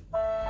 you.